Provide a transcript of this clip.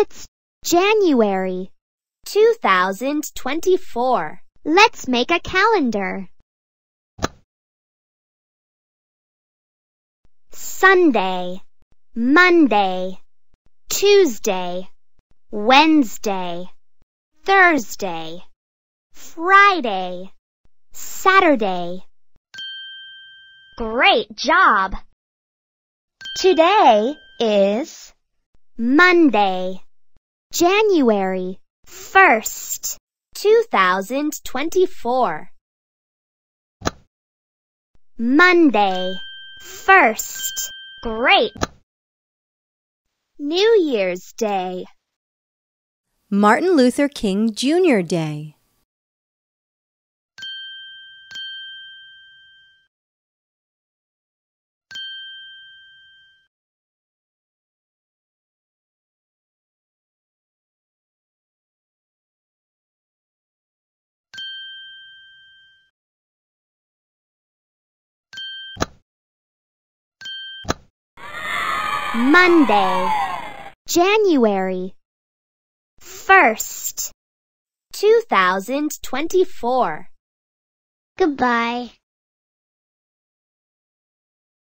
It's January. 2024. Let's make a calendar. Sunday, Monday, Tuesday, Wednesday, Thursday, Friday, Saturday. Great job! Today is Monday, January 1st. 2024. Monday, 1st. Great! New Year's Day. Martin Luther King Jr. Day. Monday, January 1st. 2024. Goodbye.